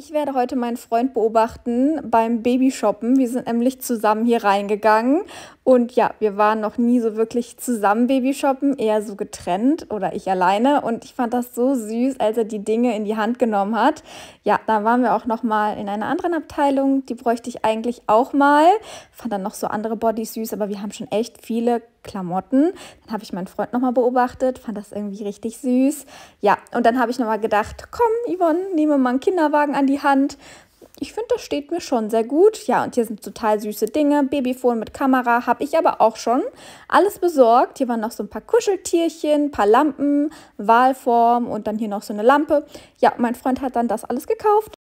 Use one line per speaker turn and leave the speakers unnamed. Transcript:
Ich werde heute meinen Freund beobachten beim Babyshoppen. Wir sind nämlich zusammen hier reingegangen und ja, wir waren noch nie so wirklich zusammen Babyshoppen, eher so getrennt oder ich alleine und ich fand das so süß, als er die Dinge in die Hand genommen hat. Ja, da waren wir auch noch mal in einer anderen Abteilung, die bräuchte ich eigentlich auch mal. Fand dann noch so andere Bodys süß, aber wir haben schon echt viele Klamotten. Dann habe ich meinen Freund noch mal beobachtet, fand das irgendwie richtig süß. Ja, und dann habe ich noch mal gedacht, komm, Yvonne, nehme mal einen Kinderwagen an die Hand. Ich finde, das steht mir schon sehr gut. Ja, und hier sind total süße Dinge. Babyfon mit Kamera habe ich aber auch schon alles besorgt. Hier waren noch so ein paar Kuscheltierchen, ein paar Lampen, Wahlform und dann hier noch so eine Lampe. Ja, mein Freund hat dann das alles gekauft.